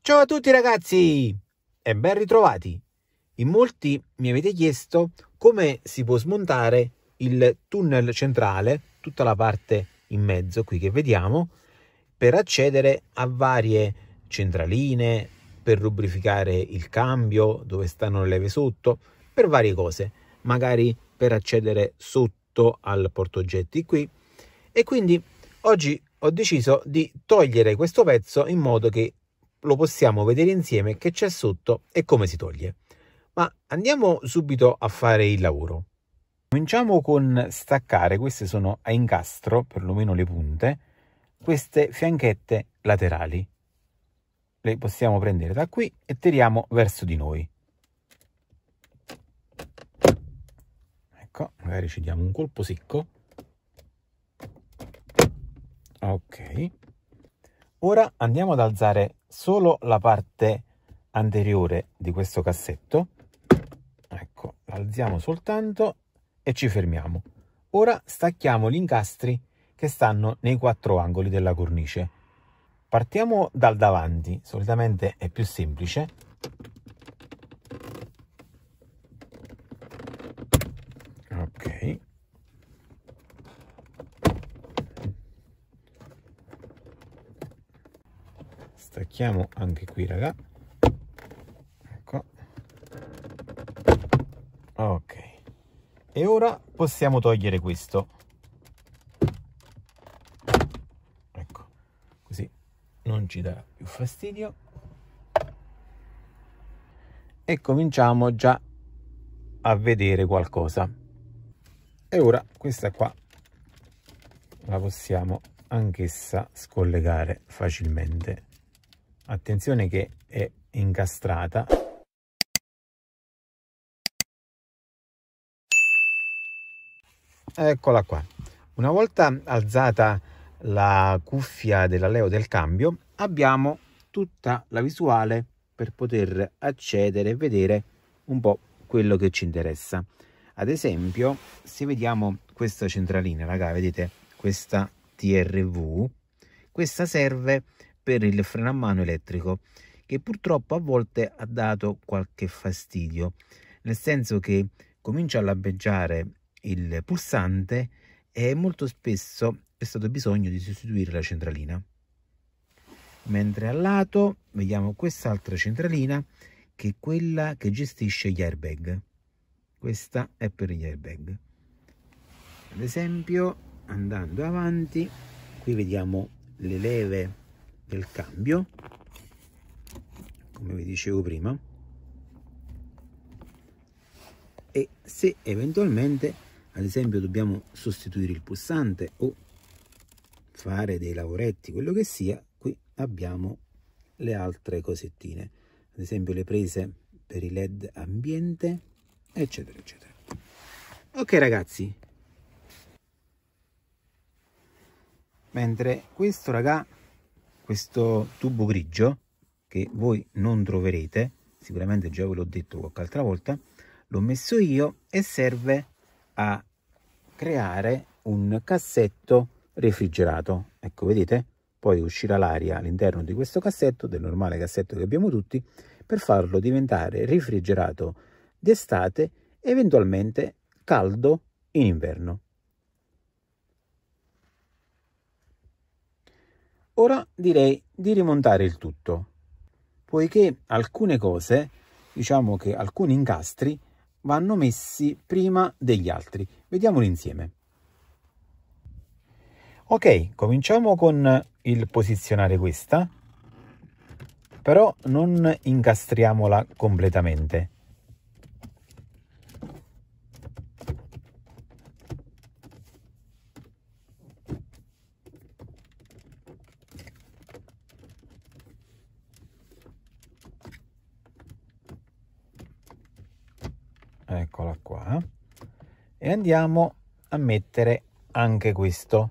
Ciao a tutti ragazzi e ben ritrovati. In molti mi avete chiesto come si può smontare il tunnel centrale, tutta la parte in mezzo qui che vediamo, per accedere a varie centraline, per rubrificare il cambio, dove stanno le leve sotto, per varie cose, magari per accedere sotto al portoggetti qui. E quindi oggi ho deciso di togliere questo pezzo in modo che lo possiamo vedere insieme che c'è sotto e come si toglie. Ma andiamo subito a fare il lavoro. Cominciamo con staccare, queste sono a incastro, perlomeno le punte, queste fianchette laterali. Le possiamo prendere da qui e tiriamo verso di noi. Ecco, magari ci diamo un colpo secco. Ok. Ora andiamo ad alzare solo la parte anteriore di questo cassetto. Ecco, alziamo soltanto e ci fermiamo. Ora stacchiamo gli incastri che stanno nei quattro angoli della cornice. Partiamo dal davanti, solitamente è più semplice. Ok. Stacchiamo anche qui raga. Ecco. Ok. E ora possiamo togliere questo. Ecco. Così non ci dà più fastidio. E cominciamo già a vedere qualcosa. E ora questa qua la possiamo anch'essa scollegare facilmente attenzione che è incastrata. Eccola qua. Una volta alzata la cuffia della leo del cambio abbiamo tutta la visuale per poter accedere e vedere un po' quello che ci interessa. Ad esempio se vediamo questa centralina raga vedete questa TRV questa serve per il freno a mano elettrico che purtroppo a volte ha dato qualche fastidio nel senso che comincia a lampeggiare il pulsante e molto spesso è stato bisogno di sostituire la centralina. Mentre al lato vediamo quest'altra centralina che è quella che gestisce gli airbag. Questa è per gli airbag. Ad esempio andando avanti qui vediamo le leve del cambio come vi dicevo prima e se eventualmente ad esempio dobbiamo sostituire il pulsante o fare dei lavoretti quello che sia qui abbiamo le altre cosettine. Ad esempio le prese per i led ambiente eccetera eccetera. Ok ragazzi. Mentre questo raga questo tubo grigio che voi non troverete sicuramente già ve l'ho detto qualche altra volta l'ho messo io e serve a creare un cassetto refrigerato. Ecco vedete? Poi uscirà l'aria all'interno di questo cassetto del normale cassetto che abbiamo tutti per farlo diventare refrigerato d'estate eventualmente caldo in inverno Ora direi di rimontare il tutto, poiché alcune cose, diciamo che alcuni incastri, vanno messi prima degli altri. Vediamoli insieme. Ok, cominciamo con il posizionare questa, però non incastriamola completamente. Eccola qua. E andiamo a mettere anche questo.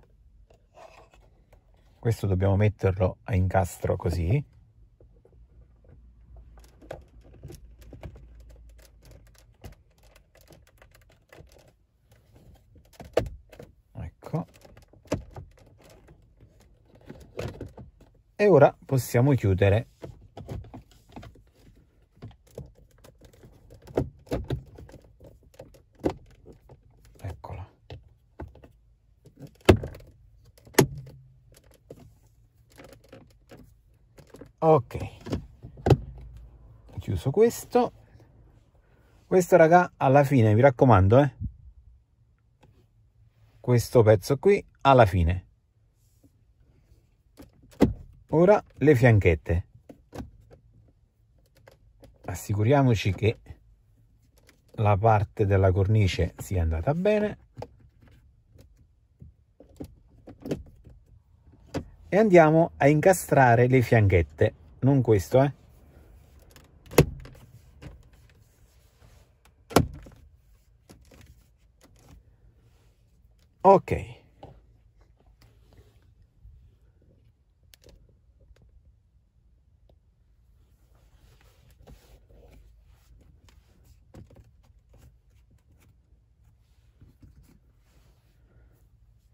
Questo dobbiamo metterlo a incastro così. Ecco. E ora possiamo chiudere eccola ok. Chiuso questo. Questo raga alla fine mi raccomando eh. Questo pezzo qui alla fine. Ora le fianchette. Assicuriamoci che la parte della cornice sia andata bene e andiamo a incastrare le fianchette. Non questo eh. Ok.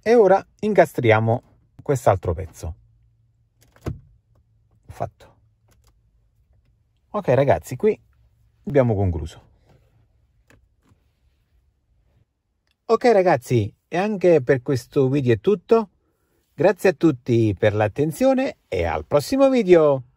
E ora incastriamo quest'altro pezzo fatto ok ragazzi qui abbiamo concluso ok ragazzi e anche per questo video è tutto. Grazie a tutti per l'attenzione e al prossimo video!